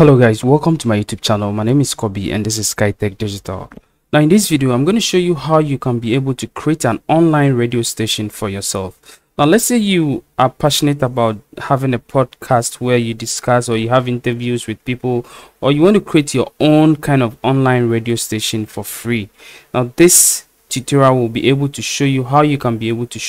Hello guys, welcome to my YouTube channel. My name is Kobe and this is Kaetech Digital. Now in this video, I'm going to show you how you can be able to create an online radio station for yourself. Now let's say you are passionate about having a podcast where you discuss or you have interviews with people or you want to create your own kind of online radio station for free. Now this tutorial will be able to show you how you can be able to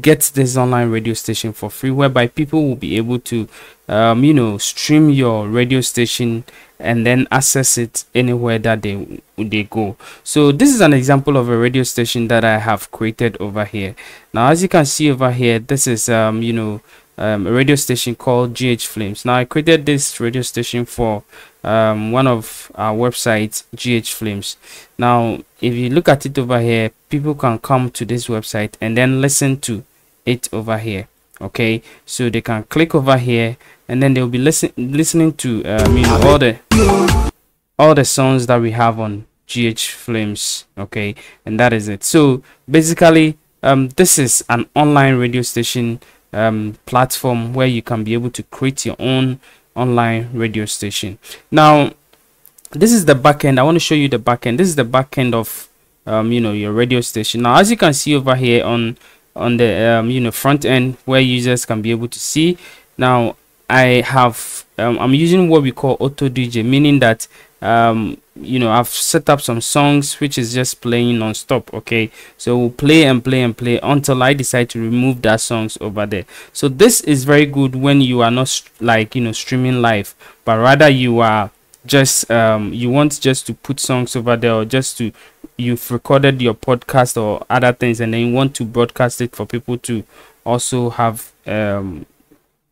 get this online radio station for free whereby people will be able to um, you know stream your radio station and then access it anywhere that they they go so this is an example of a radio station that i have created over here now as you can see over here this is um you know um, a radio station called GH Flames. Now I created this radio station for um, one of our websites, GH Flames. Now, if you look at it over here, people can come to this website and then listen to it over here. Okay, so they can click over here and then they'll be listen listening to um, you know all the all the songs that we have on GH Flames. Okay, and that is it. So basically, um, this is an online radio station um, platform where you can be able to create your own online radio station. Now this is the backend i want to show you the backend this is the backend of um, you know your radio station. Now as you can see over here on on the um, you know front end where users can be able to see now i have um, i'm using what we call auto dj meaning that um, you know i've set up some songs which is just playing non-stop okay? So we'll play and play and play until i decide to remove that songs over there. So this is very good when you are not like you know streaming live but rather you are just um you want just to put songs over there or just to you've recorded your podcast or other things and then you want to broadcast it for people to also have um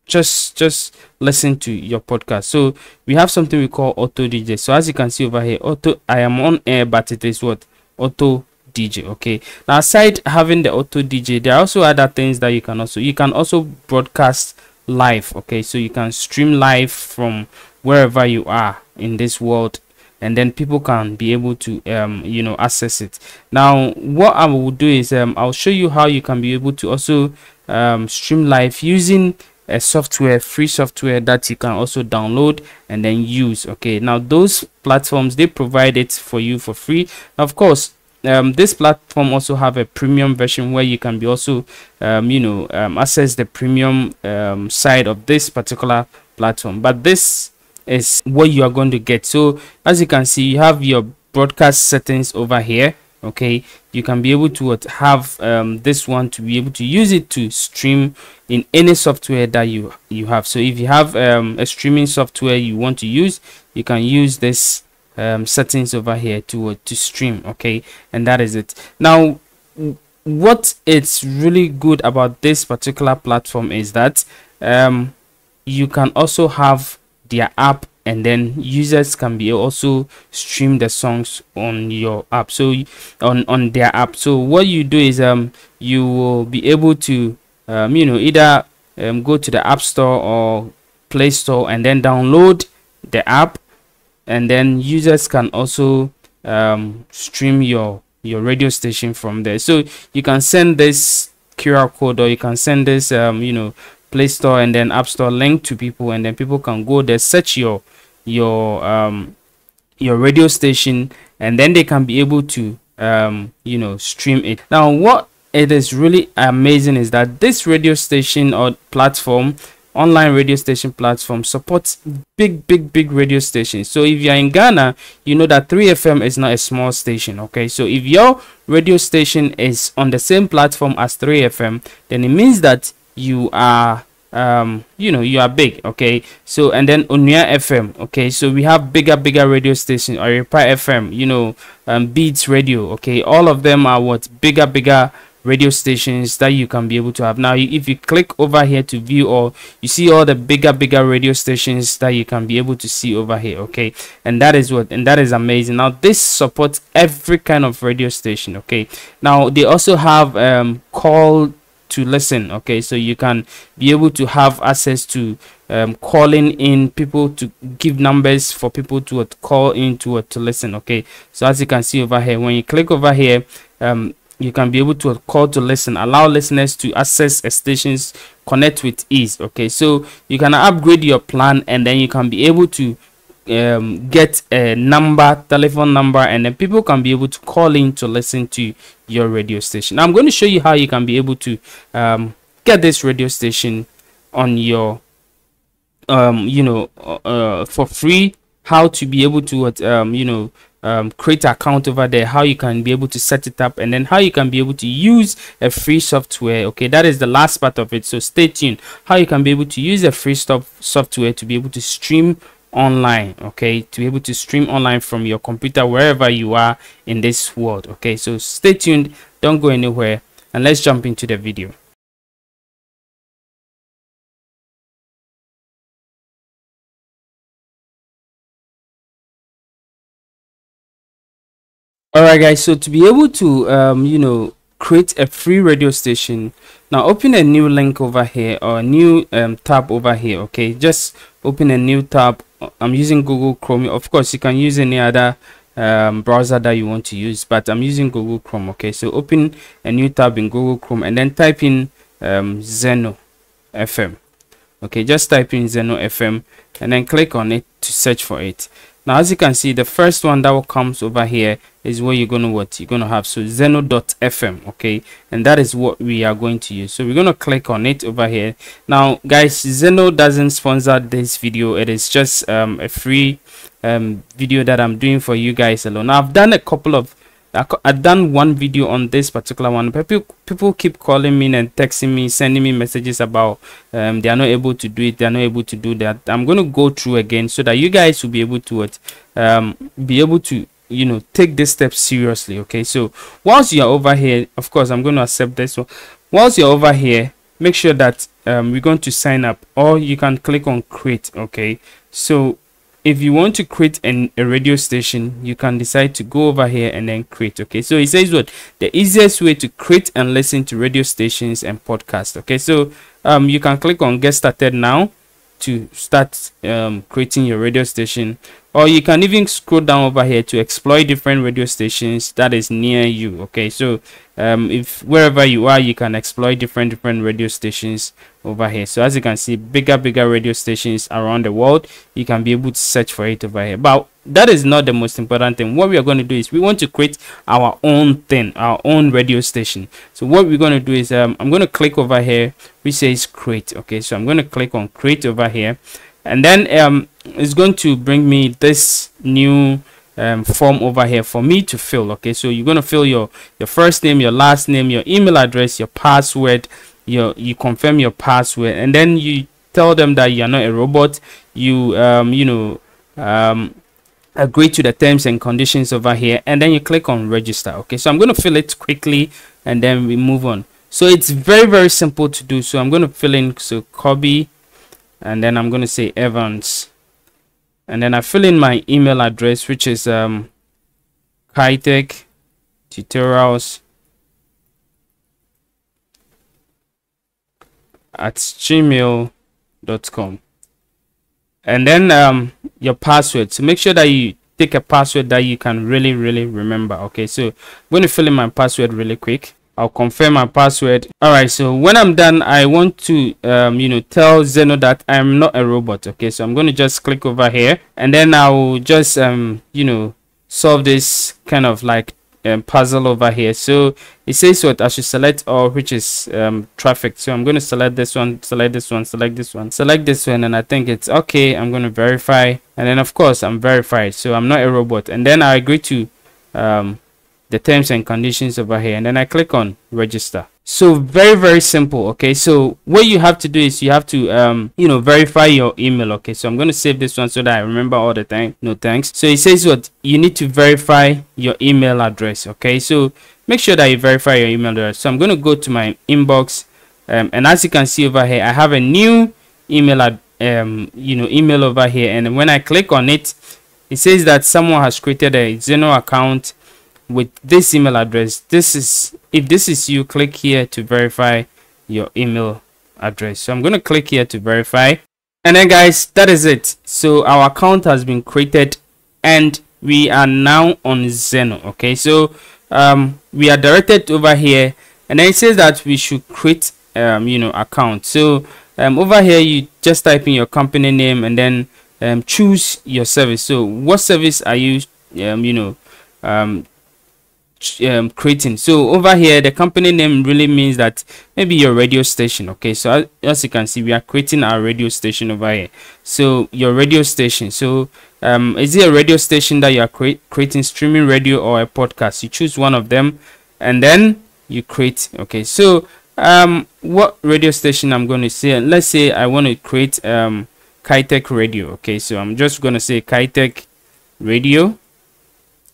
just just listen to your podcast. So we have something we call auto dj so as you can see over here auto i am on air but it is what? Auto dj okay? Now aside having the auto dj there are also other things that you can also you can also broadcast live okay? So you can stream live from wherever you are in this world and then people can be able to um you know access it. Now what i will do is um i'll show you how you can be able to also um stream live using a software free software that you can also download and then use okay? Now those platforms they provide it for you for free. Of course um, this platform also have a premium version where you can be also um, you know um, access the premium um, side of this particular platform. But this is what you are going to get. So as you can see you have your broadcast settings over here okay? You can be able to have um, this one to be able to use it to stream in any software that you you have. So if you have um, a streaming software you want to use you can use this um, settings over here to uh, to stream okay? And that is it. Now what it's really good about this particular platform is that um, you can also have their app and then users can be also stream the songs on your app. So on on their app. So what you do is um you will be able to um you know either um, go to the app store or play store and then download the app. And then users can also um stream your your radio station from there. So you can send this qr code or you can send this um you know play store and then app store link to people and then people can go there search your your um your radio station and then they can be able to um you know stream it. Now what it is really amazing is that this radio station or platform online radio station platform supports big big big radio stations. So if you're in ghana you know that 3fm is not a small station okay? So if your radio station is on the same platform as 3fm then it means that you are um you know you are big okay? So and then Onua FM okay? So we have bigger bigger radio stations Oripa FM you know um Beats Radio okay? All of them are what? Bigger bigger radio stations that you can be able to have. Now if you click over here to view all you see all the bigger bigger radio stations that you can be able to see over here okay? And that is what and that is amazing. Now this supports every kind of radio station okay? Now they also have um call to listen okay? So you can be able to have access to um, calling in people to give numbers for people to call in to to listen okay? So as you can see over here when you click over here um, you can be able to call to listen allow listeners to access stations connect with ease okay? So you can upgrade your plan and then you can be able to um, get a number telephone number and then people can be able to call in to listen to your radio station. I'm going to show you how you can be able to um, get this radio station on your um, you know uh, for free. How to be able to um, you know um, create account over there. How you can be able to set it up. And then how you can be able to use a free software. Okay that is the last part of it. So stay tuned. How you can be able to use a free stuff software to be able to stream online okay? To be able to stream online from your computer wherever you are in this world okay? So stay tuned. Don't go anywhere. And let's jump into the video. All right guys. So to be able to um you know create a free radio station now open a new link over here or a new um, tab over here okay? Just open a new tab. I'm using google chrome. Of course you can use any other um, browser that you want to use but i'm using google chrome okay? So open a new tab in google chrome and then type in um, zeno fm okay? Just type in zeno fm and then click on it to search for it now as you can see the first one that will comes over here is what you're gonna what you're gonna have so zeno.fm okay? And that is what we are going to use. So we're gonna click on it over here. Now guys zeno doesn't sponsor this video. It is just um, a free um, video that i'm doing for you guys alone. Now, i've done a couple of I've done one video on this particular one. People people keep calling me and texting me, sending me messages about um, they are not able to do it. They are not able to do that. I'm going to go through again so that you guys will be able to um, be able to you know take this step seriously. Okay, so once you're over here, of course, I'm going to accept this one. Whilst you're over here, make sure that um, we're going to sign up, or you can click on create. Okay, so if you want to create an, a radio station you can decide to go over here and then create okay? So it says what? The easiest way to create and listen to radio stations and podcasts okay? So um you can click on get started now to start um, creating your radio station or you can even scroll down over here to explore different radio stations that is near you okay? So um, if wherever you are you can explore different different radio stations over here. So as you can see bigger bigger radio stations around the world you can be able to search for it over here. But that is not the most important thing. What we are going to do is we want to create our own thing our own radio station. So what we're going to do is um, i'm going to click over here which says create okay? So i'm going to click on create over here and then um, it's going to bring me this new um, form over here for me to fill okay? So you're going to fill your your first name your last name your email address your password your you confirm your password and then you tell them that you're not a robot. You um you know um agree to the terms and conditions over here and then you click on register okay? So i'm going to fill it quickly and then we move on. So it's very very simple to do. So i'm going to fill in so Kobe and then I'm going to say Evans. And then I fill in my email address which is um Kaetech tutorials at gmail.com and then um your password. So make sure that you take a password that you can really really remember okay? So i'm going to fill in my password really quick I'll confirm my password. All right, so when I'm done, I want to, um, you know, tell Zeno that I'm not a robot. Okay, so I'm going to just click over here and then I'll just, um, you know, solve this kind of like um, puzzle over here. So it says what I should select all, which is um, traffic. So I'm going to select this one, select this one, select this one, select this one, and I think it's okay. I'm going to verify, and then of course I'm verified. So I'm not a robot, and then I agree to um, the terms and conditions over here and then I click on register. So very very simple okay? So what you have to do is you have to um you know verify your email okay? So I'm going to save this one so that I remember all the time no thanks. So it says what? You need to verify your email address okay? So make sure that you verify your email address. So I'm going to go to my inbox um, and as you can see over here I have a new email um you know email over here and when I click on it it says that someone has created a Zeno account with this email address this is if this is you click here to verify your email address. So i'm going to click here to verify. And then guys that is it. So our account has been created and we are now on zeno okay? So um we are directed over here and then it says that we should create um you know account. So um over here you just type in your company name and then um, choose your service. So what service are you um, you know um, creating. So over here the company name really means that maybe your radio station okay? So as, as, you can see we are creating our radio station over here. So your radio station. So um, is it a radio station that you are cre creating streaming radio or a podcast? You choose one of them and then you create okay? So um what radio station i'm going to say let's say i want to create um kaetech radio okay? So i'm just going to say kaetech radio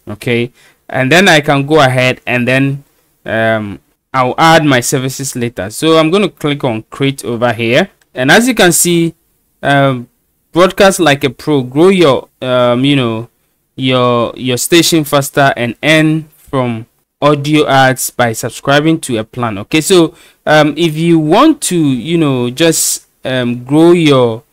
okay and then i can go ahead and then um i'll add my services later. So i'm going to click on create over here. And as you can see um broadcast like a pro grow your um you know your your station faster and earn from audio ads by subscribing to a plan okay? So um if you want to you know just um grow your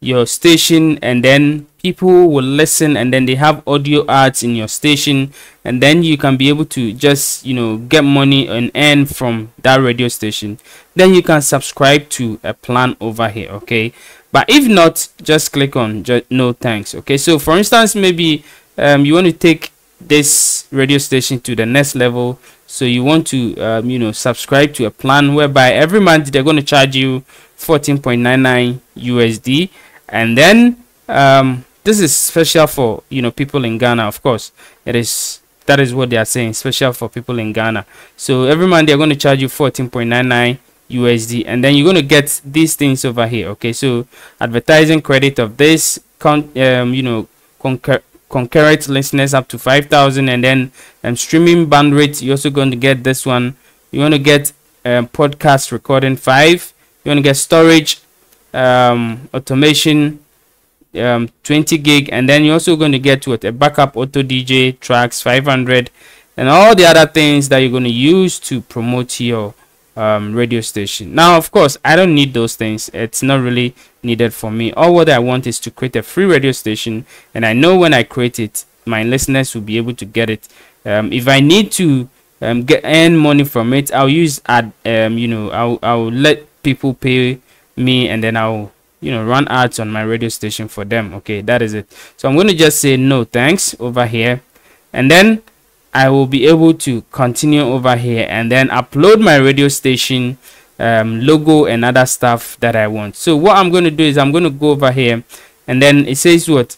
your station and then people will listen and then they have audio ads in your station and then you can be able to just you know get money and earn from that radio station. Then you can subscribe to a plan over here okay? But if not just click on just no thanks okay? So for instance maybe um, you want to take this radio station to the next level so you want to um, you know subscribe to a plan whereby every month they're going to charge you 14.99 usd and then um, this is special for you know people in ghana of course. It is that is what they are saying special for people in ghana. So every month they're going to charge you 14.99 usd and then you're going to get these things over here okay? So advertising credit of this con um, you know concur concurrent listeners up to 5000 and then um, streaming bandwidth you're also going to get this one. You want to get um, podcast recording 5 you want to get storage um, automation um, 20 gig and then you're also going to get what a backup auto dj tracks 500 and all the other things that you're going to use to promote your um, radio station. Now, of course, I don't need those things. It's not really needed for me. All what I want is to create a free radio station, and I know when I create it, my listeners will be able to get it. Um, if I need to um, get earn money from it, I'll use ad. Um, you know, I'll I'll let people pay me, and then I'll you know run ads on my radio station for them. Okay, that is it. So I'm going to just say no thanks over here, and then I will be able to continue over here and then upload my radio station um, logo and other stuff that I want. So what I'm going to do is I'm going to go over here and then it says what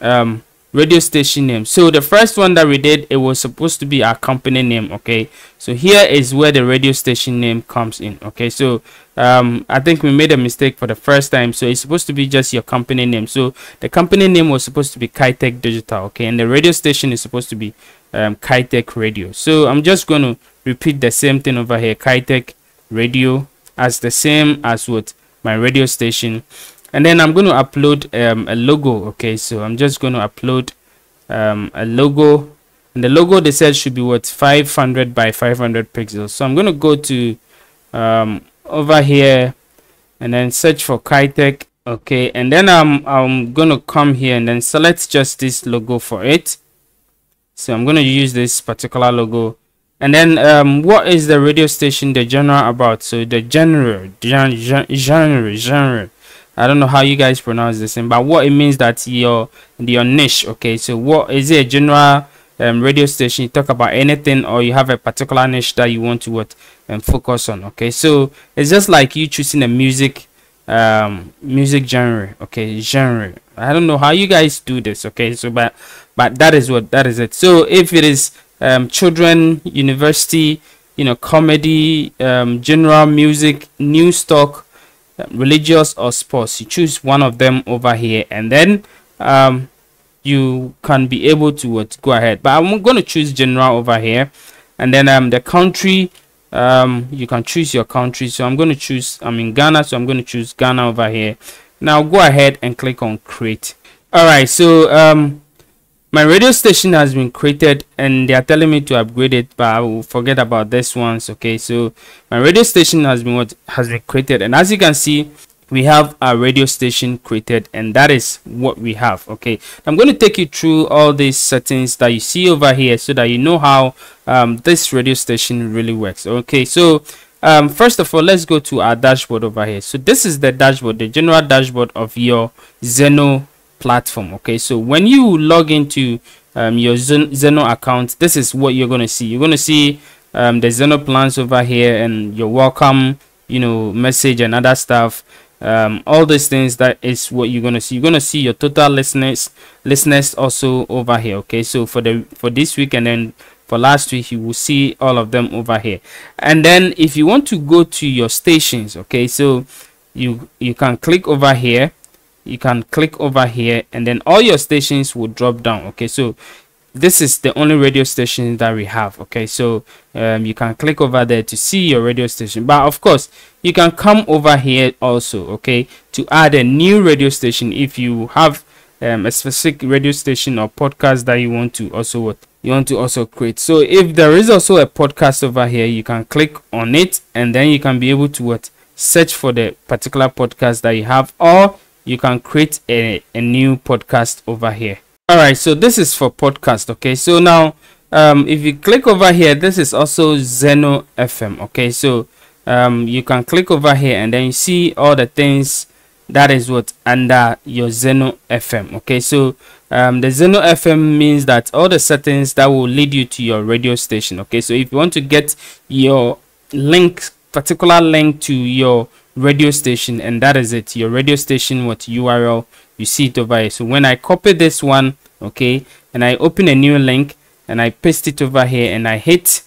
um, radio station name. So the first one that we did, it was supposed to be our company name. Okay. So here is where the radio station name comes in. Okay. So um, I think we made a mistake for the first time. So it's supposed to be just your company name. So the company name was supposed to be Kaetech Digital. Okay. And the radio station is supposed to be um, Kaetech Radio. So I'm just going to repeat the same thing over here, Kaetech Radio, as the same as what my radio station. And then I'm going to upload um, a logo. Okay, so I'm just going to upload um, a logo. And the logo they said should be what 500 by 500 pixels. So I'm going to go to um, over here and then search for Kaetech. Okay, and then I'm I'm gonna come here and then select just this logo for it so i'm going to use this particular logo and then um, what is the radio station the genre about so the genre genre genre genre i don't know how you guys pronounce this thing but what it means that your your niche okay? So what is it a general um, radio station you talk about anything or you have a particular niche that you want to what and um, focus on okay? So it's just like you choosing a music um music genre okay? Genre. I don't know how you guys do this okay? So but but that is what that is it. So if it is um children university you know comedy um general music new stock um, religious or sports. You choose one of them over here and then um you can be able to what go ahead. But i'm going to choose general over here. And then um the country um you can choose your country. So i'm going to choose i'm in ghana so i'm going to choose ghana over here. Now go ahead and click on create. All right so um my radio station has been created and they are telling me to upgrade it but i will forget about this once okay? So my radio station has been what has been created. And as you can see we have a radio station created and that is what we have okay? I'm going to take you through all these settings that you see over here so that you know how um, this radio station really works okay? So um, first of all let's go to our dashboard over here. So this is the dashboard the general dashboard of your Zeno platform okay? So when you log into um, your Zeno account this is what you're going to see. You're going to see um, the Zeno plans over here and your welcome you know message and other stuff. Um, all these things that is what you're to see. You're to see your total listeners listeners also over here okay? So for the for this week and then for last week you will see all of them over here. And then if you want to go to your stations okay? So you you can click over here you can click over here and then all your stations will drop down okay? So this is the only radio station that we have okay? So um, you can click over there to see your radio station. But of course you can come over here also okay? To add a new radio station if you have um, a specific radio station or podcast that you want to also what you want to also create. So if there is also a podcast over here you can click on it and then you can be able to what search for the particular podcast that you have or you can create a, a new podcast over here. All right so this is for podcast okay? So now um if you click over here this is also zeno fm okay? So um you can click over here and then you see all the things that is what under your zeno fm okay? So um the zeno fm means that all the settings that will lead you to your radio station okay? So if you want to get your link particular link to your radio station and that is it. Your radio station what url you see it over here. So when i copy this one okay and i open a new link and i paste it over here and i hit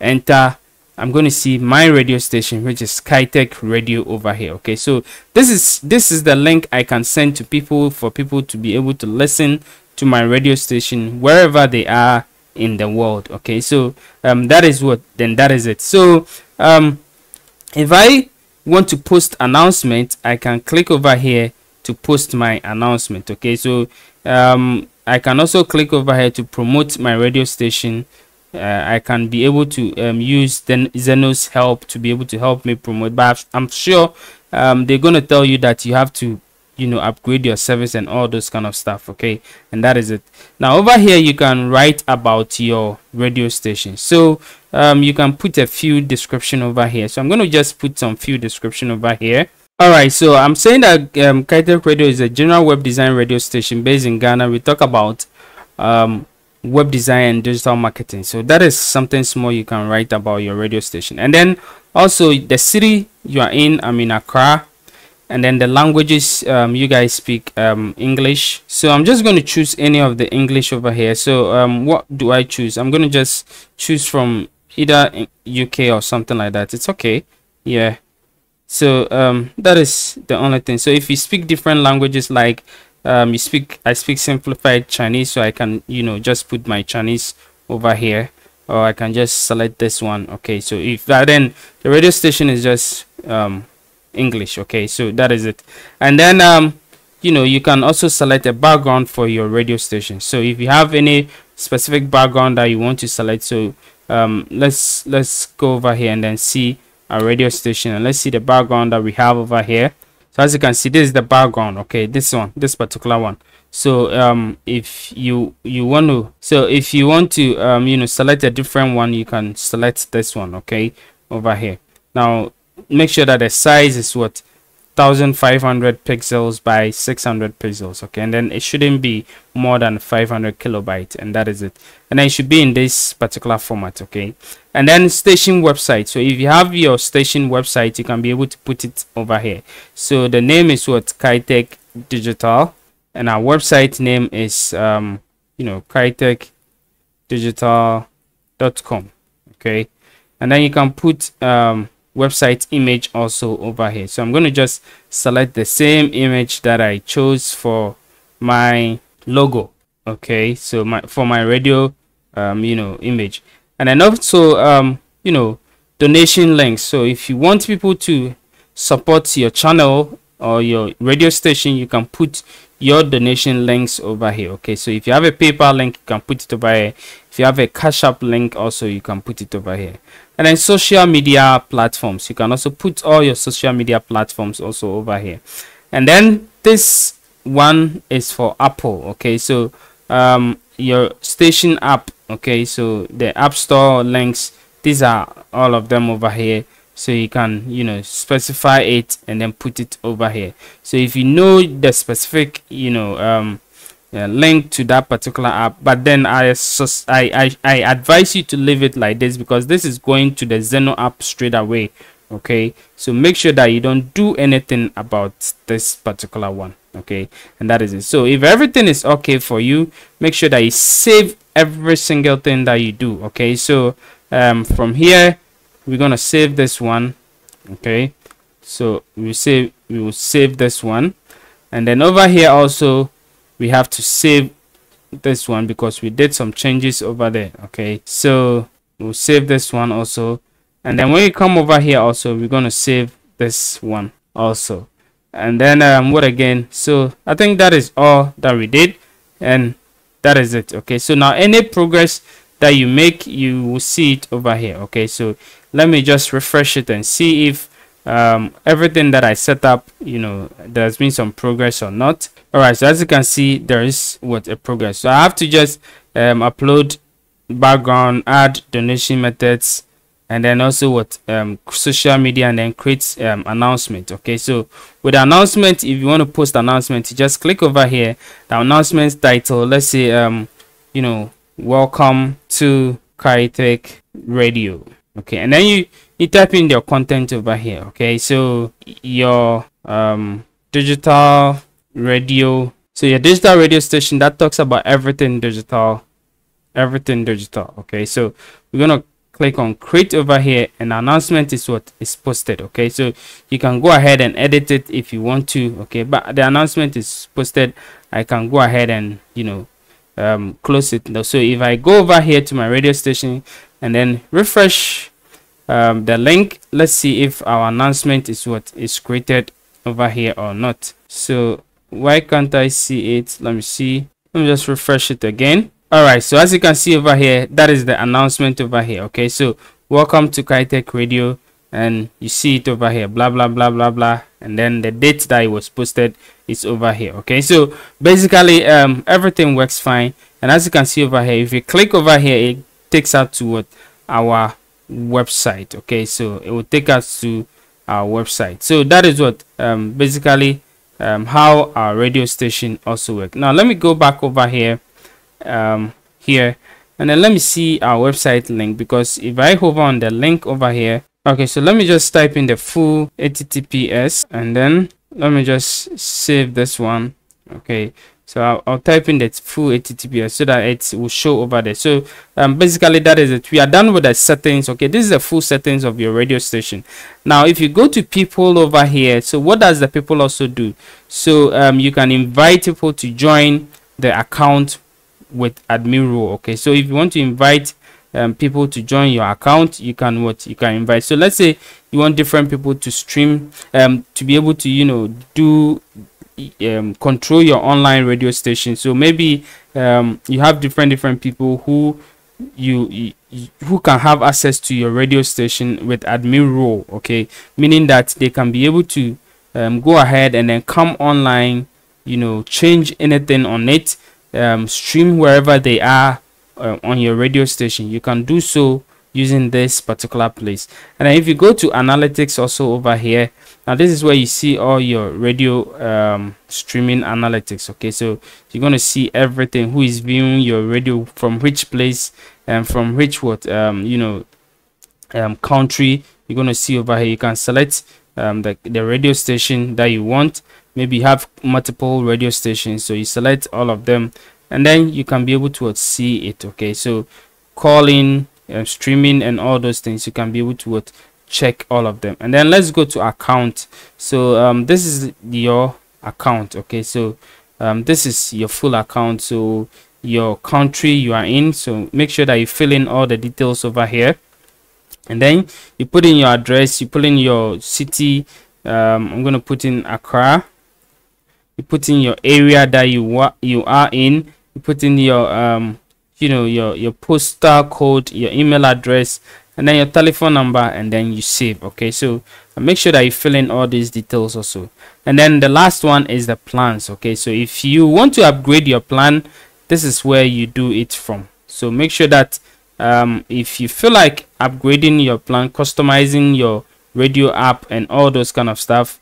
enter i'm going to see my radio station which is kaetech radio over here okay? So this is this is the link i can send to people for people to be able to listen to my radio station wherever they are in the world okay? So um that is what then that is it. So um if i want to post announcement i can click over here to post my announcement okay? So um, i can also click over here to promote my radio station. Uh, i can be able to um, use then Zeno's help to be able to help me promote but i'm sure um, they're going to tell you that you have to you know upgrade your service and all those kind of stuff okay? And that is it. Now over here you can write about your radio station. So um, you can put a few description over here. So i'm going to just put some few description over here. All right so i'm saying that um radio is a general web design radio station based in ghana. We talk about um web design and digital marketing. So that is something small you can write about your radio station. And then also the city you are in i'm in accra. And then the languages um, you guys speak um, English. So I'm just going to choose any of the English over here. So um, what do I choose? I'm going to just choose from either UK or something like that it's okay. Yeah. So um, that is the only thing. So if you speak different languages like um, you speak I speak simplified Chinese so I can you know just put my Chinese over here or I can just select this one. Okay so if that then the radio station is just um, english. Okay so that is it. And then um you know you can also select a background for your radio station. So if you have any specific background that you want to select so um let's let's go over here and then see our radio station and let's see the background that we have over here. So as you can see this is the background okay? This one this particular one. So um if you you want to so if you want to um you know select a different one you can select this one okay? Over here. Now make sure that the size is what 1500 pixels by 600 pixels okay? And then it shouldn't be more than 500 kilobyte and that is it. And then it should be in this particular format okay? And then station website. So if you have your station website you can be able to put it over here. So the name is what? Kaetech digital. And our website name is um you know kaetechdigital.com okay? And then you can put um website image also over here. So i'm going to just select the same image that i chose for my logo okay? So my for my radio um you know image. And then also um you know donation links. So if you want people to support your channel or your radio station you can put your donation links over here okay? So if you have a PayPal link you can put it over here. If you have a cash app link also you can put it over here and then social media platforms. You can also put all your social media platforms also over here. And then this one is for apple okay? So um your station app okay? So the app store links these are all of them over here. So you can you know specify it and then put it over here. So if you know the specific you know um uh, link to that particular app but then I, I i advise you to leave it like this because this is going to the zeno app straight away okay? So make sure that you don't do anything about this particular one okay? And that is it. So if everything is okay for you make sure that you save every single thing that you do okay? So um from here we're gonna save this one okay? So we save we will save this one. And then over here also we have to save this one because we did some changes over there okay? So we'll save this one also. And then when you come over here also we're going to save this one also. And then um what again? So i think that is all that we did and that is it okay? So now any progress that you make you will see it over here okay? So let me just refresh it and see if um, everything that I set up you know there's been some progress or not. All right so as you can see there is what a progress. So I have to just um, upload background add donation methods and then also what um, social media and then create um, announcement okay? So with announcement if you want to post announcement you just click over here. The announcement title let's say um you know welcome to Kaetech radio okay? And then you you type in your content over here okay? So your um digital radio so your digital radio station that talks about everything digital everything digital okay? So we're gonna click on create over here. And announcement is what is posted okay? So you can go ahead and edit it if you want to okay? But the announcement is posted. I can go ahead and you know um, close it. Now. so if i go over here to my radio station and then refresh um, the link let's see if our announcement is what is created over here or not. So why can't i see it? Let me see. Let me just refresh it again. All right so as you can see over here that is the announcement over here okay? So welcome to kaetech radio and you see it over here blah blah blah blah blah and then the date that it was posted is over here okay? So basically um everything works fine and as you can see over here if you click over here it takes us to what? Our website okay? So it will take us to our website. So that is what um basically um how our radio station also work. Now let me go back over here um, here and then let me see our website link because if I hover on the link over here okay so let me just type in the full https and then let me just save this one okay so I'll, I'll, type in the full https so that it will show over there. So um, basically that is it. We are done with the settings okay? This is the full settings of your radio station. Now if you go to people over here so what does the people also do? So um, you can invite people to join the account with admin role okay? So if you want to invite um, people to join your account you can what? You can invite. So let's say you want different people to stream um to be able to you know do um, control your online radio station. So maybe um, you have different different people who you, you, who can have access to your radio station with admin role okay? Meaning that they can be able to um, go ahead and then come online you know change anything on it um, stream wherever they are uh, on your radio station. You can do so using this particular place. And if you go to analytics also over here now this is where you see all your radio um, streaming analytics okay? So you're going to see everything who is viewing your radio from which place and from which what um, you know um, country you're going to see over here. You can select um, the, the radio station that you want. Maybe you have multiple radio stations so you select all of them and then you can be able to see it okay? So calling uh, streaming and all those things you can be able to what check all of them. And then let's go to account. So um, this is your account okay? So um, this is your full account. So your country you are in. So make sure that you fill in all the details over here. And then you put in your address you put in your city um, i'm to put in accra. You put in your area that you you are in. You put in your um you know your your postal code your email address and then your telephone number and then you save okay? So make sure that you fill in all these details also. And then the last one is the plans okay? So if you want to upgrade your plan this is where you do it from. So make sure that um, if you feel like upgrading your plan customizing your radio app and all those kind of stuff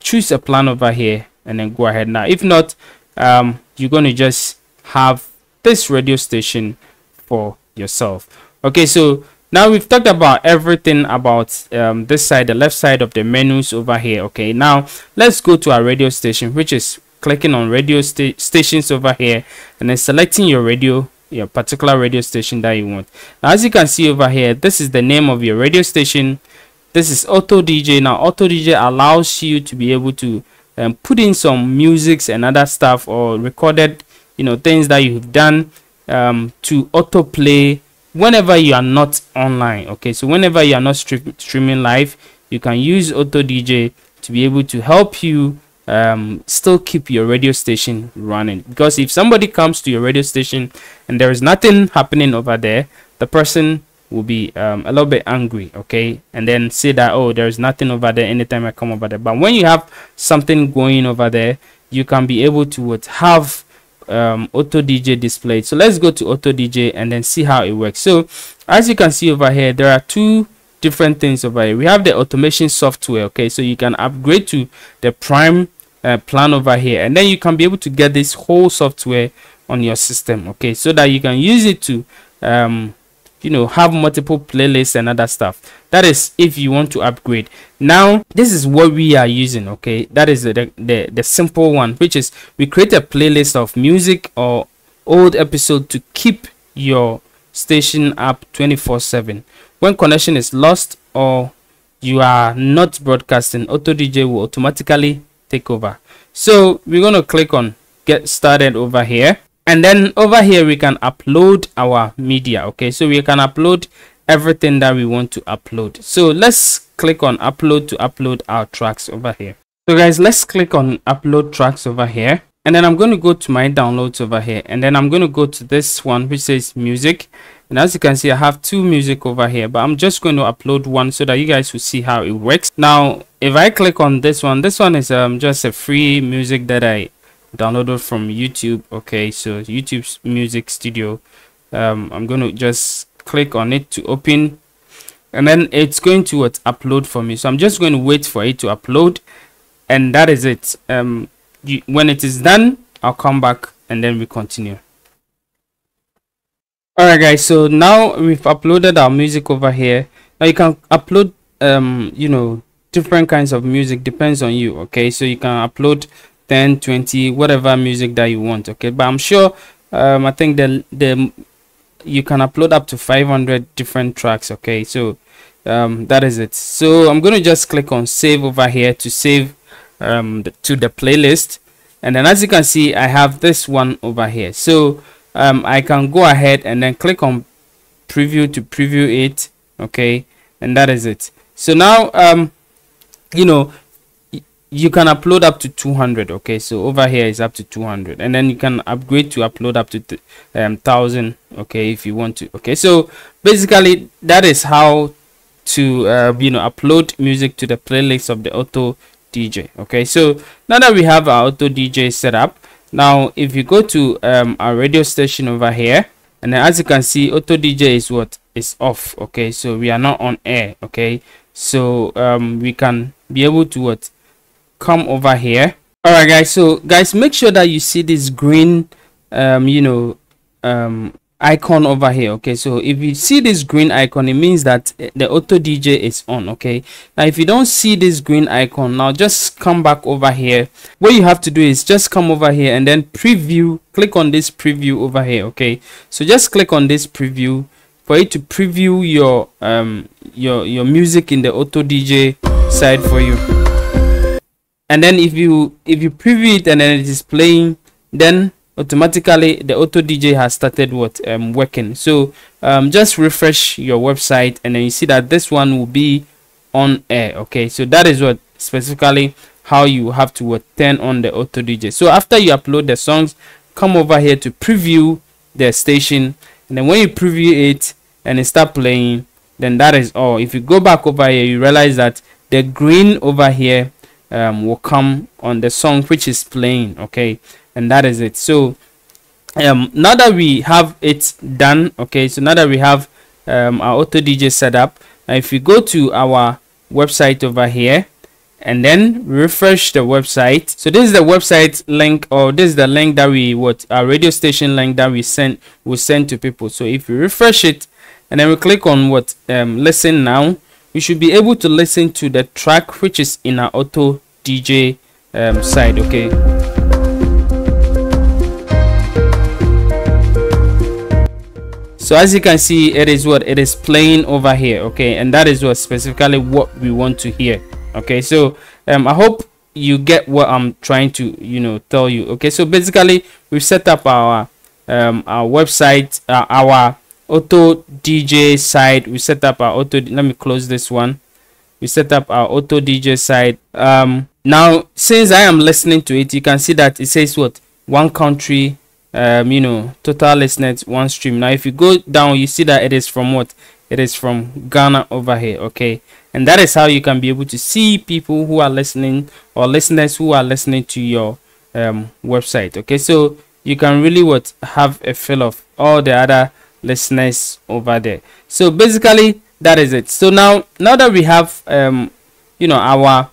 choose a plan over here and then go ahead. Now if not um, you're going to just have this radio station for yourself. Okay so now we've talked about everything about um, this side the left side of the menus over here okay? Now let's go to our radio station which is clicking on radio sta stations over here and then selecting your radio your particular radio station that you want. Now as you can see over here this is the name of your radio station. This is auto dj now auto dj allows you to be able to um, put in some musics and other stuff or recorded you know things that you've done um, to autoplay whenever you are not online okay? So whenever you are not streaming live you can use auto dj to be able to help you um, still keep your radio station running. Because if somebody comes to your radio station and there is nothing happening over there the person will be um, a little bit angry okay? And then say that oh there's nothing over there anytime i come over there. But when you have something going over there you can be able to have um, auto dj displayed so let's go to auto dj and then see how it works. So as you can see over here there are two different things over here. We have the automation software okay? So you can upgrade to the prime uh, plan over here. And then you can be able to get this whole software on your system okay? So that you can use it to um, you know have multiple playlists and other stuff. That is if you want to upgrade. Now this is what we are using okay? That is the the, the simple one which is we create a playlist of music or old episode to keep your station up 24 7 when connection is lost or you are not broadcasting auto dj will automatically take over. So we're going to click on get started over here and then over here we can upload our media okay? So we can upload everything that we want to upload. So let's click on upload to upload our tracks over here. So guys let's click on upload tracks over here. And then i'm going to go to my downloads over here. And then i'm going to go to this one which says music. And as you can see i have two music over here but i'm just going to upload one so that you guys will see how it works. Now if i click on this one this one is um just a free music that i downloaded from YouTube. Okay, so YouTube's Music Studio. Um, I'm going to just click on it to open and then it's going to what, upload for me. So I'm just going to wait for it to upload and that is it. Um, you, when it is done, I'll come back and then we continue. Alright guys, so now we've uploaded our music over here. Now you can upload, um, you know, different kinds of music depends on you. Okay, so you can upload 10 20 whatever music that you want okay? But i'm sure um, i think the the you can upload up to 500 different tracks okay? So um, that is it. So i'm going to just click on save over here to save um, the, to the playlist. And then as you can see i have this one over here. So um, i can go ahead and then click on preview to preview it okay? And that is it. So now um you know you can upload up to 200 okay? So over here is up to 200 and then you can upgrade to upload up to um, 1000 okay if you want to okay? So basically that is how to uh, you know upload music to the playlist of the auto dj okay? So now that we have our auto dj set up now if you go to um, our radio station over here and as you can see auto dj is what? Is off okay? So we are not on air okay? So um, we can be able to what come over here. All right guys so guys make sure that you see this green um you know um icon over here okay? So if you see this green icon it means that the auto dj is on okay? Now if you don't see this green icon now just come back over here. What you have to do is just come over here and then preview click on this preview over here okay? So just click on this preview for it to preview your um your your music in the auto dj side for you and then if you if you preview it and then it is playing then automatically the auto dj has started what um working. So um just refresh your website and then you see that this one will be on air okay? So that is what specifically how you have to what, turn on the auto dj so after you upload the songs come over here to preview the station. And then when you preview it and it start playing then that is all. If you go back over here you realize that the green over here um, will come on the song which is playing okay? And that is it. So um, now that we have it done okay so now that we have um, our auto dj set up now if we go to our website over here and then refresh the website. So this is the website link or this is the link that we what our radio station link that we send will send to people. So if you refresh it and then we click on what um, listen now we should be able to listen to the track which is in our auto dj um, side okay? So as you can see it is what? It is playing over here okay? And that is what specifically what we want to hear okay? So um i hope you get what i'm trying to you know tell you okay? So basically we've set up our um our website uh, our auto dj side we set up our auto let me close this one. We set up our auto dj side. Um now since i am listening to it you can see that it says what? One country um you know total listeners one stream. Now if you go down you see that it is from what? It is from ghana over here okay? And that is how you can be able to see people who are listening or listeners who are listening to your um, website okay? So you can really what? Have a feel of all the other listeners over there. So basically that is it. So now now that we have um you know our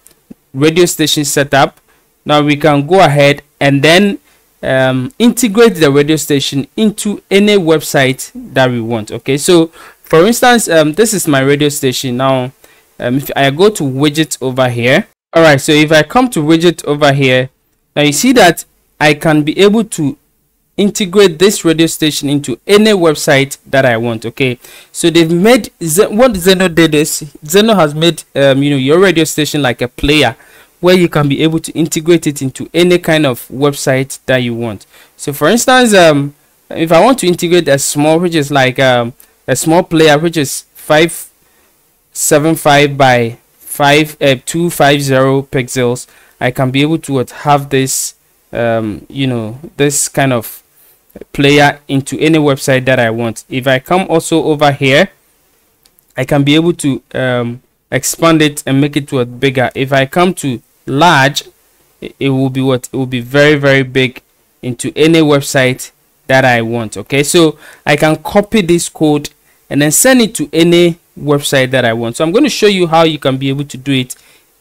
radio station set up now we can go ahead and then um, integrate the radio station into any website that we want okay? So for instance um, this is my radio station. Now um, if I go to widget over here all right so if I come to widget over here now you see that I can be able to integrate this radio station into any website that I want okay? So they've made what Zeno did is Zeno has made um, you know your radio station like a player where you can be able to integrate it into any kind of website that you want. So for instance um if I want to integrate a small which is like um, a small player which is five seven five by five uh, two five zero pixels I can be able to have this um, you know this kind of player into any website that I want if I come also over here I can be able to um, expand it and make it a bigger if I come to large it, will be what it will be very very big into any website that I want okay so I can copy this code and then send it to any website that I want. So I'm going to show you how you can be able to do it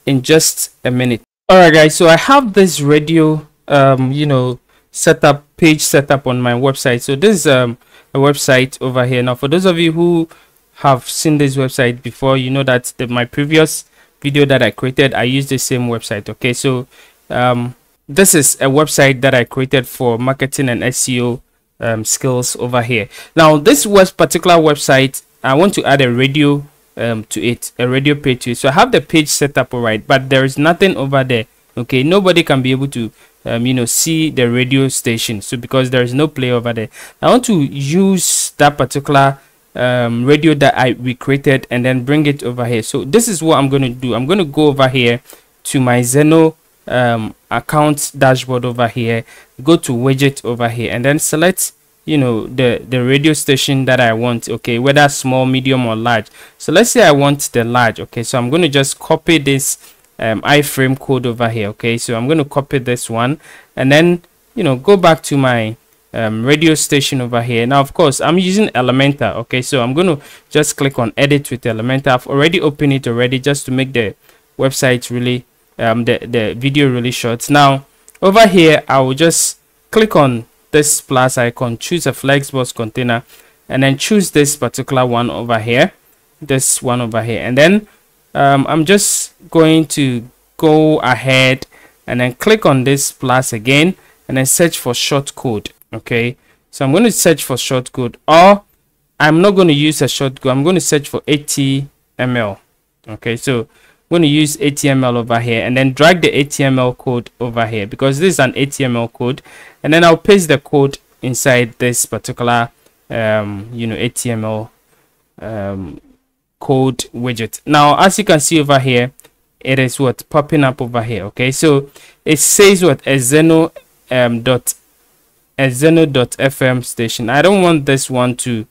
in just a minute. Alright guys, so I have this radio, um, you know, setup page setup on my website. So this is um, a website over here. Now for those of you who have seen this website before, you know that the, my previous video that I created, I used the same website. Okay, so um, this is a website that I created for marketing and SEO um, skills over here. Now this was particular website I want to add a radio um, to it, a radio page to it. So I have the page set up alright, but there is nothing over there. Okay, nobody can be able to, um, you know, see the radio station. So because there is no play over there, I want to use that particular um, radio that I we created and then bring it over here. So this is what I'm going to do. I'm going to go over here to my Zeno um, account dashboard over here, go to widget over here, and then select you know the the radio station that i want okay whether small medium or large so let's say i want the large okay so i'm going to just copy this um, iframe code over here okay? So i'm going to copy this one and then you know go back to my um, radio station over here. Now of course i'm using elementor okay? So i'm going to just click on edit with elementor. I've already opened it already just to make the website really um the the video really short. Now over here i will just click on this plus icon choose a flexbox container and then choose this particular one over here this one over here and then um, I'm just going to go ahead and then click on this plus again and then search for short code okay? So I'm going to search for short code or I'm not going to use a short code. I'm going to search for HTML okay? So I'm going to use HTML over here and then drag the HTML code over here because this is an HTML code. And then I'll paste the code inside this particular um, you know HTML um, code widget now as you can see over here it is what popping up over here okay so it says what a um, dot a dot FM station I don't want this one to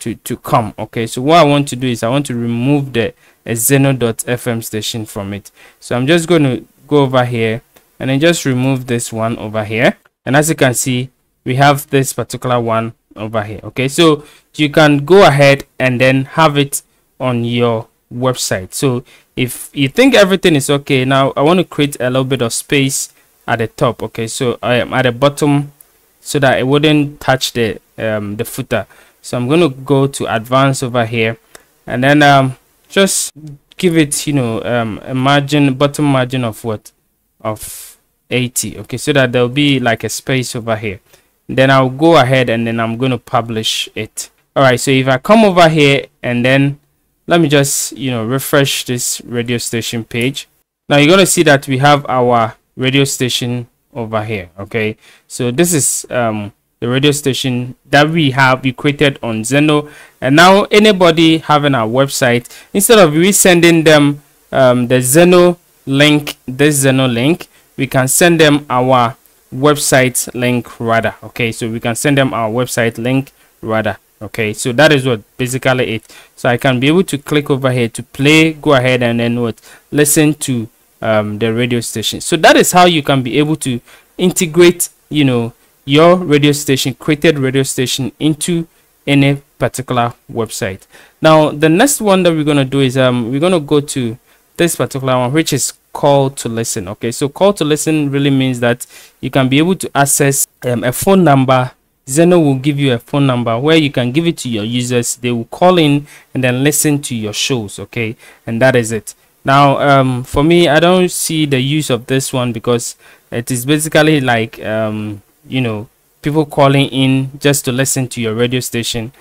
to to come okay so what I want to do is I want to remove the a fm station from it. So I'm just going to go over here and then just remove this one over here. And as you can see, we have this particular one over here. Okay, so you can go ahead and then have it on your website. So if you think everything is okay now i want to create a little bit of space at the top okay? So i am at the bottom so that it wouldn't touch the um the footer. So i'm going to go to advanced over here. And then um just give it you know um a margin bottom margin of what? Of 80 okay? So that there'll be like a space over here. Then i'll go ahead and then i'm going to publish it. All right so if i come over here and then let me just you know refresh this radio station page. Now you're going to see that we have our radio station over here okay? So this is um the radio station that we have we created on Zeno. And now anybody having our website instead of we sending them um, the Zeno link this Zeno link we can send them our website link rather okay? So we can send them our website link rather okay so that is what basically it. So i can be able to click over here to play go ahead and then what listen to um, the radio station. So that is how you can be able to integrate you know your radio station created radio station into any particular website. Now the next one that we're going to do is um we're going to go to this particular one which is call to listen. Okay so call to listen really means that you can be able to access um, a phone number Zeno will give you a phone number where you can give it to your users. They will call in and then listen to your shows. Okay, and that is it. Now, um, for me, I don't see the use of this one because it is basically like um, you know people calling in just to listen to your radio station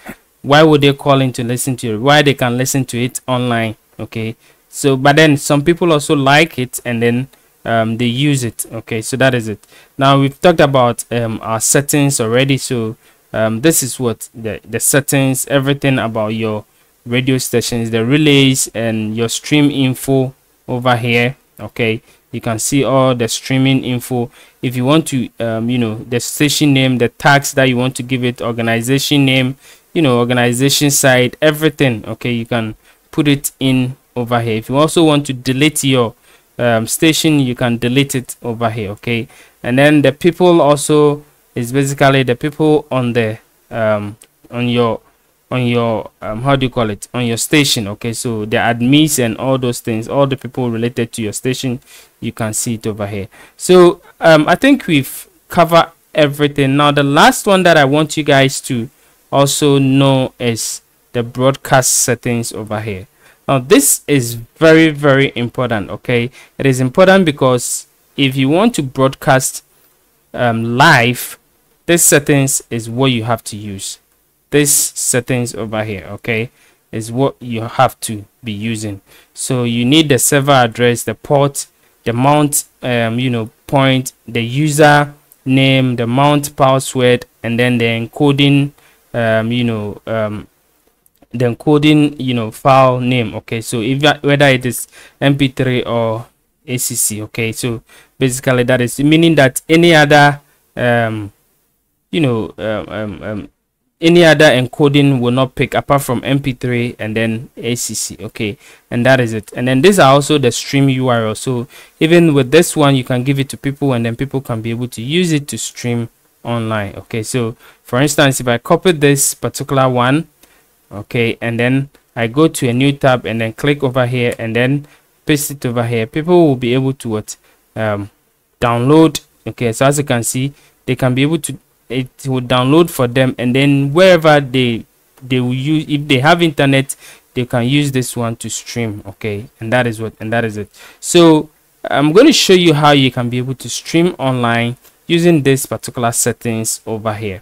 why would they call in to listen to it why they can listen to it online okay so but then some people also like it and then um, they use it okay? So that is it. Now we've talked about um, our settings already so um, this is what the, the settings everything about your radio stations the relays and your stream info over here okay? You can see all the streaming info. If you want to um, you know the station name the tags that you want to give it organization name you know organization site everything okay? You can put it in over here. If you also want to delete your um, station you can delete it over here okay? And then the people also is basically the people on the um, on your on your um, how do you call it? On your station okay? So the admins and all those things all the people related to your station you can see it over here. So um, i think we've covered everything. Now the last one that i want you guys to also know is the broadcast settings over here now this is very very important okay? It is important because if you want to broadcast um, live this settings is what you have to use. This settings over here okay is what you have to be using. So you need the server address the port the mount um you know point the user name the mount password and then the encoding um you know um the encoding you know file name okay? So if whether it is mp3 or acc okay? So basically that is meaning that any other um you know um, um, um any other encoding will not pick apart from mp3 and then acc okay? And that is it. And then these are also the stream url so even with this one you can give it to people and then people can be able to use it to stream online okay? So for instance if i copy this particular one okay and then i go to a new tab and then click over here and then paste it over here. People will be able to what um download. Okay so as you can see they can be able to it will download for them and then wherever they they will use if they have internet they can use this one to stream. Okay and that is what and that is it. So i'm going to show you how you can be able to stream online using this particular settings over here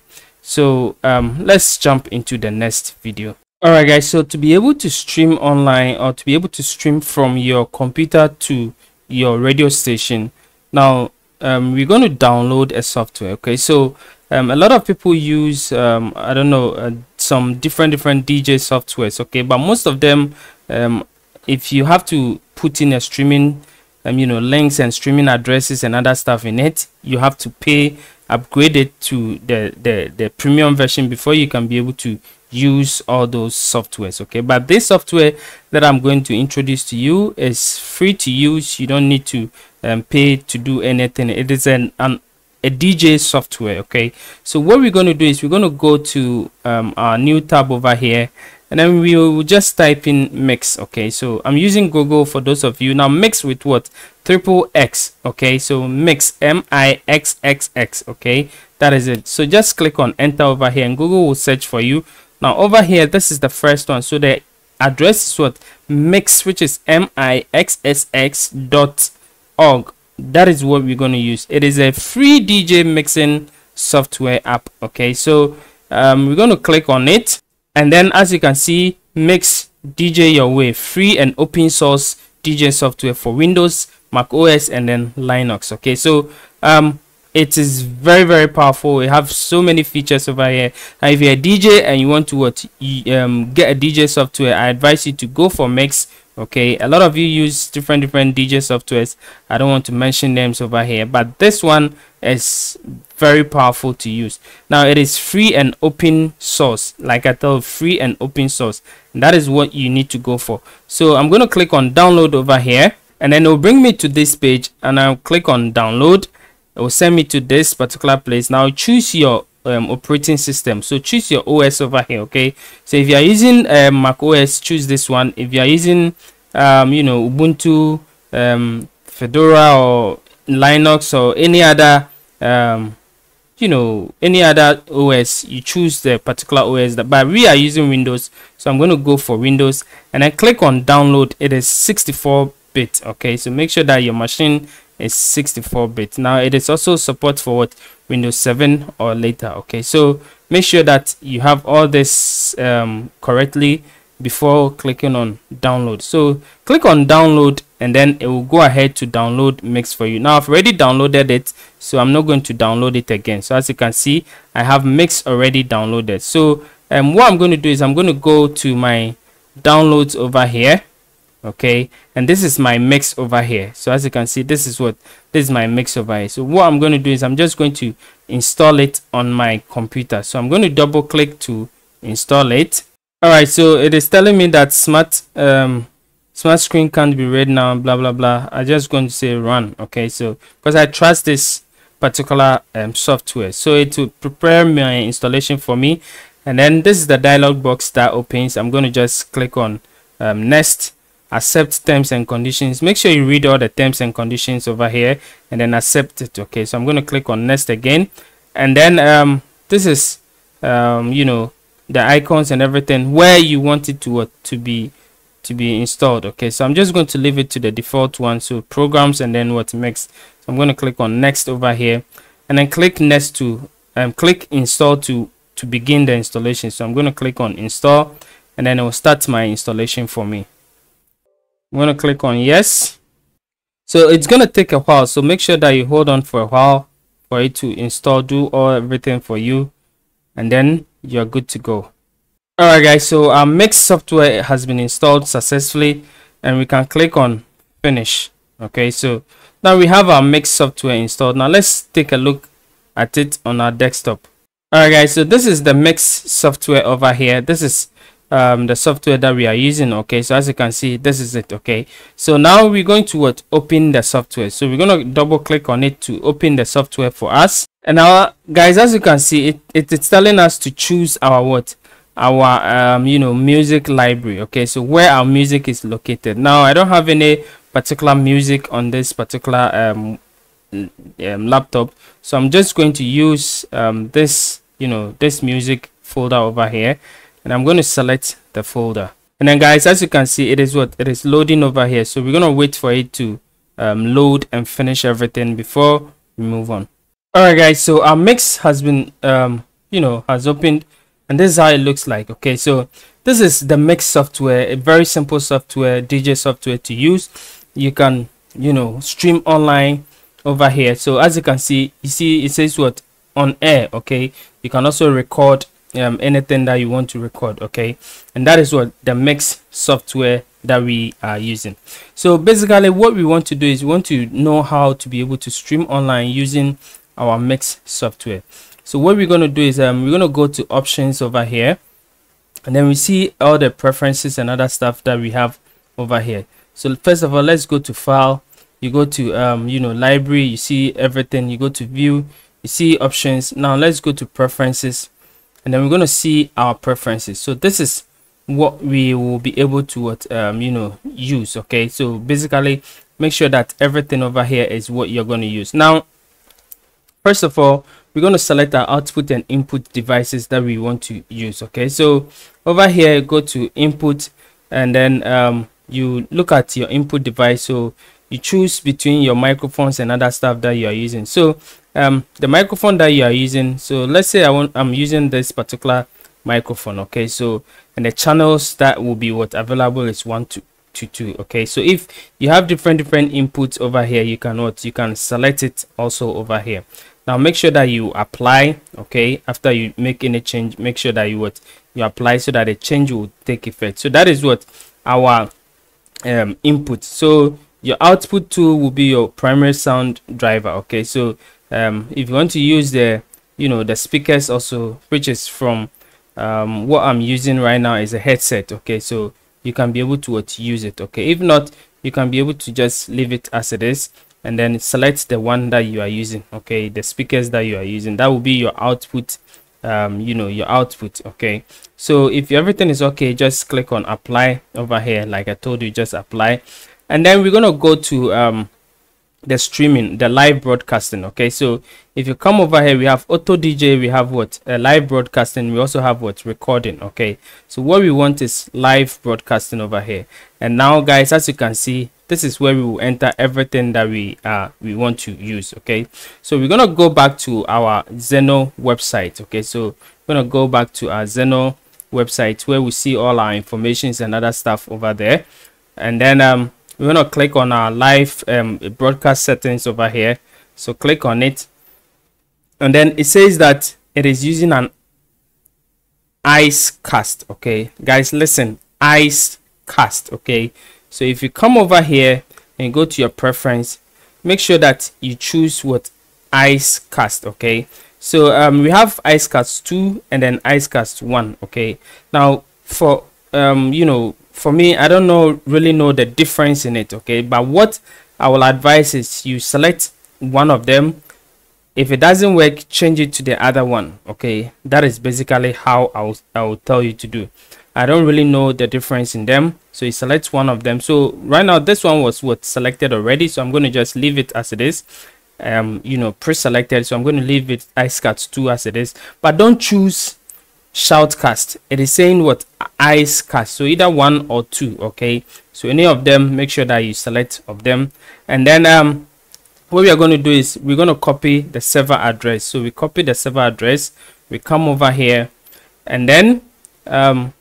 so um let's jump into the next video. All right guys so to be able to stream online or to be able to stream from your computer to your radio station now um, we're going to download a software okay? So um, a lot of people use um, i don't know uh, some different different dj softwares okay? But most of them um, if you have to put in a streaming um, you know links and streaming addresses and other stuff in it you have to pay upgrade it to the the, the premium version before you can be able to use all those softwares okay? But this software that i'm going to introduce to you is free to use. You don't need to um, pay to do anything. It is an, an a DJ software okay? So what we're going to do is we're going to go to um, our new tab over here and then we will just type in mix okay? So i'm using google for those of you. Now mix with what? Triple x okay? So mix m-i-x-x-x okay? That is it. So just click on enter over here and google will search for you. Now over here this is the first one. So the address is what? Mix which is m-i-x-s-x dot org. That is what we're going to use. It is a free dj mixing software app okay? So um, we're going to click on it and then as you can see Mixxx dj your way. Free and open source dj software for windows mac os and then linux okay? So um it is very very powerful. We have so many features over here. And if you're a dj and you want to what um, get a dj software i advise you to go for Mixxx okay? A lot of you use different different dj softwares. I don't want to mention names over here but this one is very powerful to use. Now it is free and open source. Like i told free and open source. And that is what you need to go for. So i'm going to click on download over here. And then it will bring me to this page. And i'll click on download. It will send me to this particular place. Now choose your um, operating system. So choose your os over here okay? So if you are using um, mac os choose this one. If you are using um, you know ubuntu um, fedora or linux or any other um, you know any other os you choose the particular os that but we are using windows so i'm going to go for windows and i click on download it is 64 bit okay? So make sure that your machine is 64 bit. Now it is also support for what? Windows 7 or later okay? So make sure that you have all this um, correctly before clicking on download. So click on download and then it will go ahead to download Mixxx for you. Now i've already downloaded it so i'm not going to download it again. So as you can see i have Mixxx already downloaded. So um, what i'm going to do is i'm going to go to my downloads over here okay? And this is my Mixxx over here. So as you can see this is what this is my Mixxx over here. So what i'm going to do is i'm just going to install it on my computer. So i'm going to double click to install it. All right so it is telling me that smart um smart screen can't be read now blah blah blah. I'm just going to say run okay? So because i trust this particular um, software. So it will prepare my installation for me. And then this is the dialog box that opens. I'm going to just click on um, next. Accept terms and conditions. Make sure you read all the terms and conditions over here and then accept it okay? So i'm going to click on next again. And then um this is um you know the icons and everything where you want it to uh, to be to be installed okay so i'm just going to leave it to the default one so programs and then what next so i'm going to click on next over here and then click next to um click install to to begin the installation so i'm going to click on install and then it will start my installation for me I'm going to click on yes. So it's going to take a while. So make sure that you hold on for a while for it to install, do all everything for you. And then you're good to go. Alright guys, so our Mixxx software has been installed successfully and we can click on finish. Okay, so now we have our Mixxx software installed. Now let's take a look at it on our desktop. Alright guys, so this is the Mixxx software over here. This is um, the software that we are using okay so as you can see this is it okay so now we're going to what open the software so we're going to double click on it to open the software for us and now guys as you can see it, it it's telling us to choose our what our um you know music library okay so where our music is located now i don't have any particular music on this particular um, um laptop so i'm just going to use um this you know this music folder over here and I'm going to select the folder. And then guys, as you can see, it is what it is loading over here. So we're going to wait for it to um, load and finish everything before we move on. All right, guys. So our Mixxx has been, um, you know, has opened and this is how it looks like. Okay. So this is the Mixxx software, a very simple software, DJ software to use. You can, you know, stream online over here. So as you can see, you see, it says what on air. Okay. You can also record um, anything that you want to record okay and that is what the Mixxx software that we are using so basically what we want to do is we want to know how to be able to stream online using our Mixxx software so what we're going to do is um, we're going to go to options over here and then we see all the preferences and other stuff that we have over here. So first of all let's go to file. You go to um you know library you see everything. You go to view you see options. Now let's go to preferences and then we're going to see our preferences. So this is what we will be able to what um you know use okay? So basically make sure that everything over here is what you're going to use. Now first of all we're going to select our output and input devices that we want to use okay? So over here go to input and then um, you look at your input device. So you choose between your microphones and other stuff that you are using. So um, the microphone that you are using so let's say i want i'm using this particular microphone okay? So and the channels that will be what available is one to to two okay? So if you have different different inputs over here you can what? You can select it also over here now make sure that you apply okay? After you make any change make sure that you what you apply so that the change will take effect. So that is what our um, input. So your output tool will be your primary sound driver okay? So um, if you want to use the you know the speakers also which is from um, what i'm using right now is a headset okay? So you can be able to, use it okay? If not you can be able to just leave it as it is and then select the one that you are using okay? The speakers that you are using. That will be your output um you know your output okay? So if everything is okay just click on apply over here. Like i told you just apply. And then we're to go to um the streaming the live broadcasting okay? So if you come over here we have auto dj we have what? Uh, live broadcasting. We also have what? Recording okay? So what we want is live broadcasting over here. And now guys as you can see this is where we will enter everything that we uh we want to use okay? So we're gonna go back to our zeno website okay? So we're gonna go back to our zeno website where we see all our informations and other stuff over there. And then um we're to click on our live um, broadcast settings over here. So click on it. And then it says that it is using an icecast okay? Guys listen ice cast okay so if you come over here and go to your preference make sure that you choose what icecast okay? So um we have icecast 2 and then icecast 1 okay? Now for um you know for me i don't know really know the difference in it okay? But what i will advise is you select one of them. If it doesn't work change it to the other one okay? That is basically how i'll i'll tell you to do i don't really know the difference in them so you select one of them. So right now this one was what selected already so i'm going to just leave it as it is. Um you know pre-selected so i'm going to leave it icecast 2 as it is. But don't choose shoutcast it is saying what icecast. So either one or two okay? So any of them make sure that you select of them. And then um what we are going to do is we're going to copy the server address. So we copy the server address. We come over here. And then um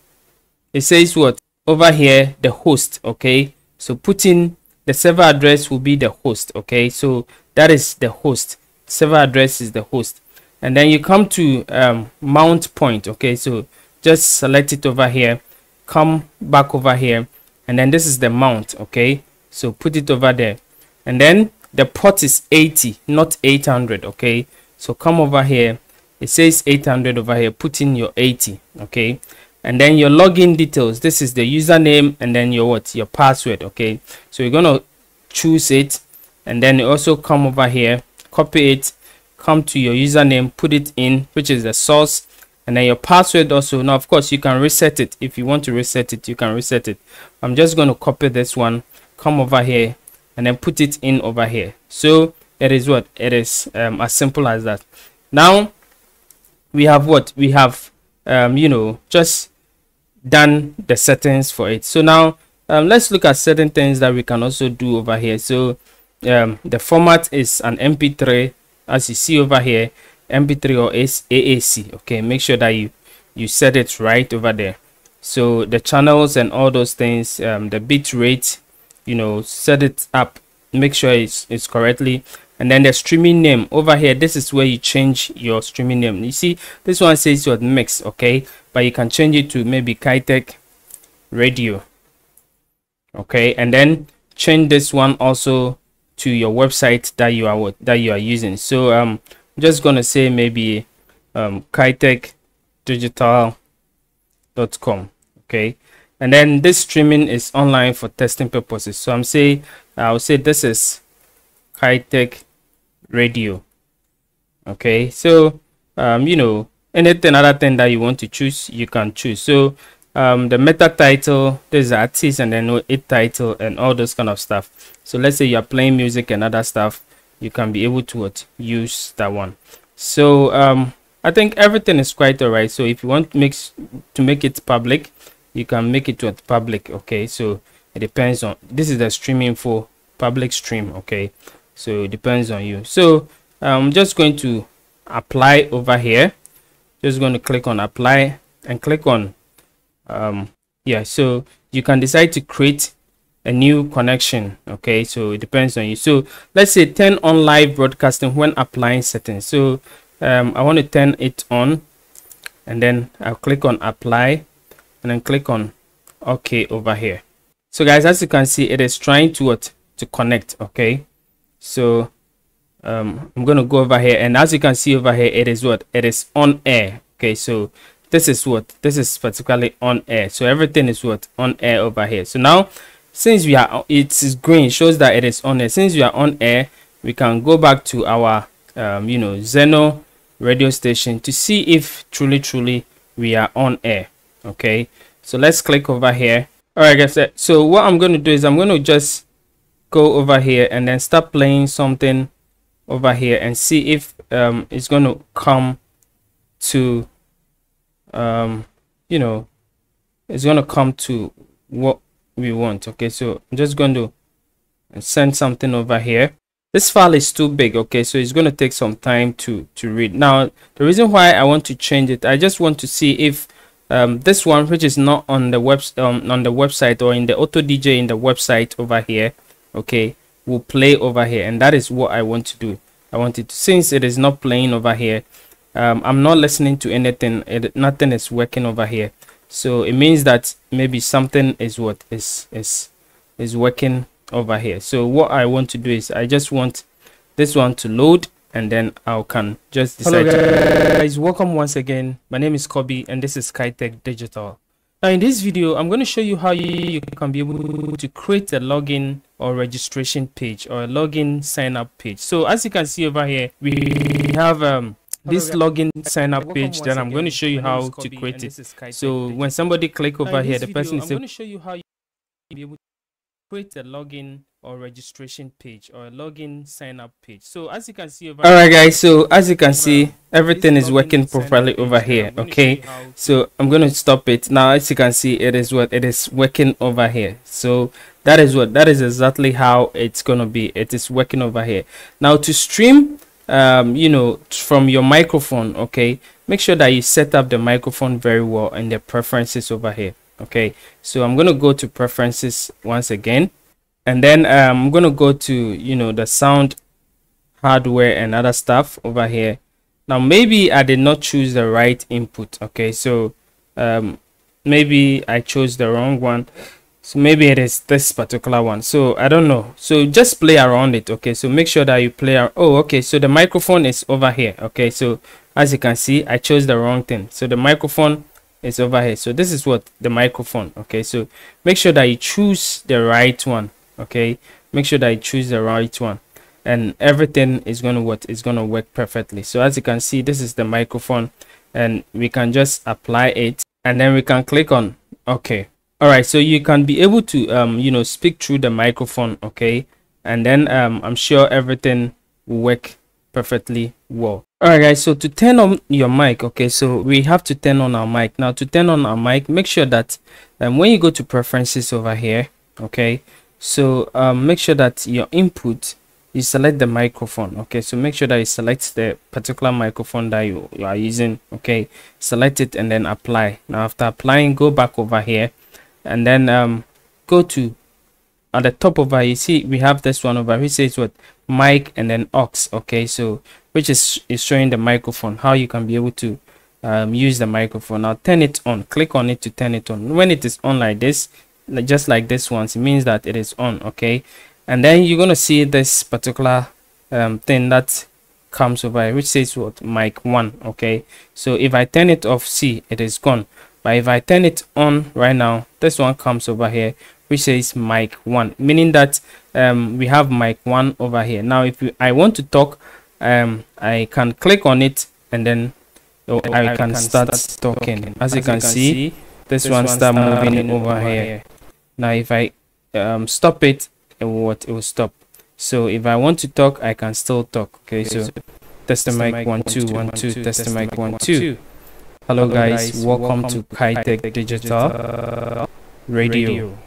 it says what? Over here the host okay? So put in the server address will be the host okay? So that is the host. Server address is the host. And then you come to um, mount point okay? So just select it over here. Come back over here. And then this is the mount okay? So put it over there. And then the port is 80 not 800 okay? So come over here. It says 800 over here. Put in your 80 okay and then your login details. This is the username and then your what? Your password okay? So you're gonna choose it and then you also come over here. Copy it come to your username put it in which is the source and then your password also. Now of course you can reset it. If you want to reset it you can reset it. I'm just going to copy this one come over here and then put it in over here. So it is what? It is um, as simple as that. Now we have what? We have um, you know just done the settings for it. So now um, let's look at certain things that we can also do over here. So um, the format is an mp3 as you see over here mp3 or aac okay? Make sure that you you set it right over there. So the channels and all those things um, the bit rate you know set it up make sure it's, it's correctly. And then the streaming name over here this is where you change your streaming name. You see this one says your Mixxx okay but you can change it to maybe kaetech radio. Okay and then change this one also to your website that you are that you are using. So um i'm just gonna say maybe um kaetechdigital.com okay? And then this streaming is online for testing purposes. So i'm saying i'll say this is kaetech radio okay? So um you know anything other thing that you want to choose you can choose so um, the meta title, there's artist and then it title and all those kind of stuff. So let's say you're playing music and other stuff, you can be able to what, use that one. So um, I think everything is quite alright. So if you want to make to make it public, you can make it to public. Okay, so it depends on this is the streaming for public stream. Okay, so it depends on you. So I'm just going to apply over here. Just going to click on apply and click on um yeah so you can decide to create a new connection okay? So it depends on you. So let's say turn on live broadcasting when applying settings. So um, i want to turn it on and then i'll click on apply and then click on ok over here. So guys as you can see it is trying to what? To connect okay? So um, i'm to go over here and as you can see over here it is what? It is on air okay? So this is what? This is particularly on air. So everything is what? On air over here. So now since we are it is green shows that it is on air. Since we are on air we can go back to our um, you know Zeno radio station to see if truly truly we are on air okay? So let's click over here. All right guys so what i'm going to do is i'm going to just go over here and then start playing something over here and see if um, it's going to come to um you know it's going to come to what we want okay? So i'm just going to send something over here. This file is too big okay? So it's going to take some time to to read. Now the reason why i want to change it i just want to see if um, this one which is not on the web um, on the website or in the auto dj in the website over here okay will play over here and that is what i want to do. I want it to, since it is not playing over here um, I'm not listening to anything it, nothing is working over here. So it means that maybe something is what is is is working over here. So what I want to do is I just want this one to load and then I can just decide Hello guys welcome once again. My name is Kobe and this is Kaetech Digital now in this video I'm going to show you how you can be able to create a login or registration page or a login sign up page. So as you can see over here we have um this login sign up page then i'm going to show you how to create it. so when somebody click over here the person is going to show you how you be able to create a login or registration page or a login sign up page. So as you can see over all right guys so as you can see everything is working properly over here okay? so i'm going to stop it. Now as you can see it is what it is working over here. So that is what that is exactly how it's going to be. It is working over here. Now to stream um, you know from your microphone okay? Make sure that you set up the microphone very well in the preferences over here okay? So i'm going to go to preferences once again and then um, i'm to go to you know the sound hardware and other stuff over here. Now maybe i did not choose the right input okay? So um, maybe i chose the wrong one. So maybe it is this particular one. So i don't know. So just play around it okay? So make sure that you play oh okay. So the microphone is over here okay? So as you can see i chose the wrong thing. So the microphone is over here. So this is what the microphone okay? So make sure that you choose the right one okay? Make sure that you choose the right one. And everything is going to what is going to work perfectly. So as you can see this is the microphone and we can just apply it and then we can click on okay all right so you can be able to um you know speak through the microphone okay? And then um i'm sure everything will work perfectly well. All right guys so to turn on your mic okay? So we have to turn on our mic. Now to turn on our mic make sure that um, when you go to preferences over here okay so um, make sure that your input you select the microphone okay? So make sure that you select the particular microphone that you, you are using okay? Select it and then apply. Now after applying go back over here and then um go to at the top over you see we have this one over which says what? Mic and then aux okay? So which is is showing the microphone how you can be able to um, use the microphone. Now turn it on. Click on it to turn it on. When it is on like this just like this one it means that it is on okay and then you're gonna see this particular um, thing that comes over which says what mic one okay so if i turn it off see it is gone but if i turn it on right now this one comes over here which says mic one meaning that um, we have mic one over here now if you, i want to talk um, i can click on it and then oh, I, I, can, can start, start talking. as, as you can, can see, see this, this one start moving over, over here. here. Now if I um, stop it, it will what it will stop. So if I want to talk, I can still talk. Okay, okay so, so test the mic one two one two test the mic one two. Hello guys, welcome to Kaetech Digital Radio.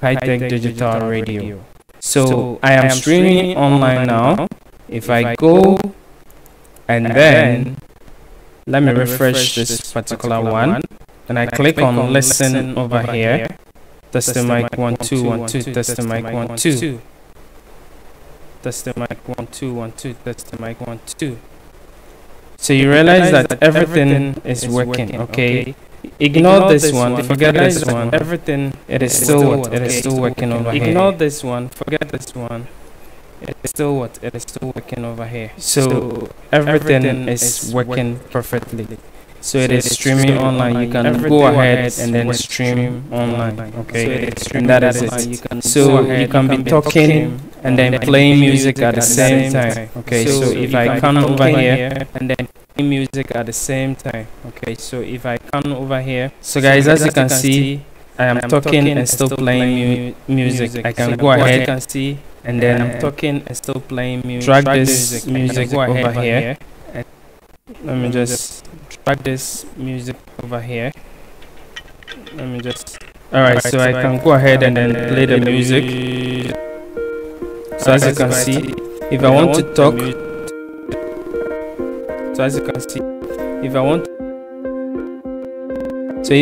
Kaetech Digital Radio. So I am streaming online now. If I go and then let me refresh this particular one and I click on listen over here. Test the mic one two one two. Test the mic one two. Test the mic one two one two. Test the mic one two. So you realize that everything is working. Okay. Ignore this one. Forget this one. Everything it is still it is still working over here. Ignore this one. Forget this one it's still what it is still working over here so, everything, is working perfectly so, it is streaming online. You can go ahead and then stream online okay? So and that is it. So you can be talking and then playing music at the same time okay? So if i come over here and then play music at the same time okay? So if i come over here so guys as you can see I am talking and still playing mu music. I can go ahead and see and then I'm talking and still playing music. Drag, drag this music, music over, over here. here. Let me just this music over here. Let me just. Alright, so, so I can go ahead and then play the music. So as you can see, if I want to talk, so as you can see, if I want, so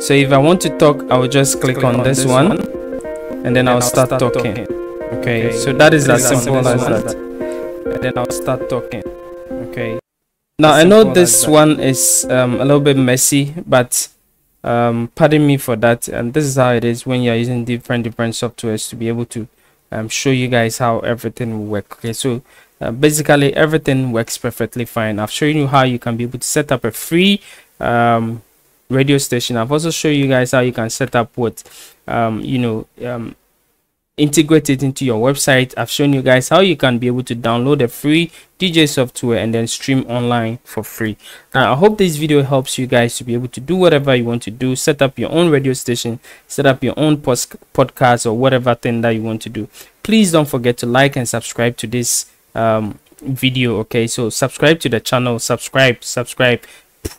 so if I want to talk, I will just click on this one, and then I'll start talking. Okay, so that is as simple as that. And then I'll start talking. Now I know this one is um, a little bit messy, but um, pardon me for that. And this is how it is when you're using different different softwares to be able to um, show you guys how everything will work. Okay, so uh, basically everything works perfectly fine. I've shown you how you can be able to set up a free um, radio station. I've also shown you guys how you can set up what um, you know um, integrate it into your website. I've shown you guys how you can be able to download a free dj software and then stream online for free. Now i hope this video helps you guys to be able to do whatever you want to do set up your own radio station set up your own post podcast or whatever thing that you want to do. Please don't forget to like and subscribe to this um, video okay? So subscribe to the channel subscribe subscribe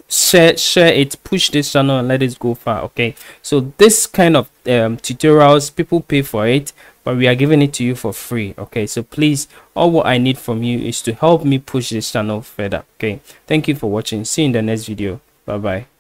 share share it push this channel and let it go far okay? So this kind of um, tutorials people pay for it but we are giving it to you for free okay? So please all what i need from you is to help me push this channel further okay? Thank you for watching. See you in the next video. Bye bye